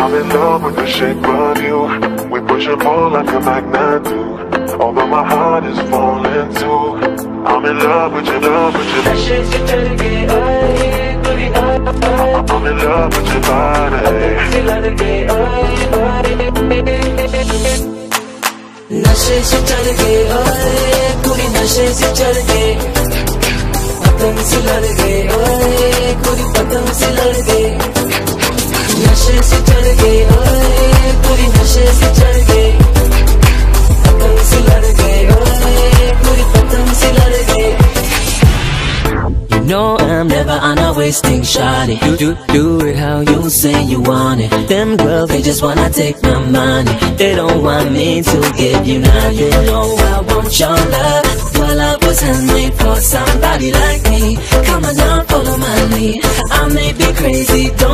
I'm in love with the shape of you. We push and pull like a magnet do. Although my heart is falling too. I'm in love with you, love with you. नशे से चढ़ गए आए गोरी आए आए I'm in love with your body. से लड़ गए आए आए नशे से चढ़ गए आए पूरी नशे से चढ़ गए पतंग से लड़ गए चढ़ गए आए पूरी नशे से चढ़ गए पतंग से लड़ गए आए पूरी पतंग से लड़ गए You know I'm never on a wasting shot. You do do it how you say you want it. Them girls they just wanna take my money. They don't want me to give you nothing. No, I want your love. Your love was handmade for somebody like me. Come on now, follow my lead. I may be crazy, don't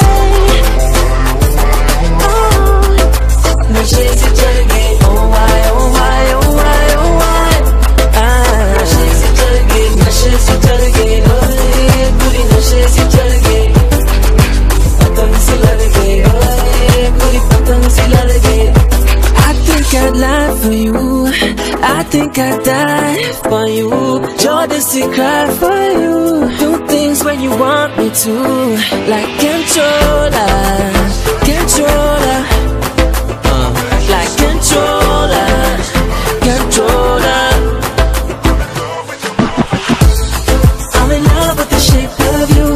Lie for you. I think I'd die for you. Jodeci cry for you. Do things when you want me to. Like controller Controller. Uh, like controller, controller. I'm in love with the shape of you.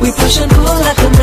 We push and pull like a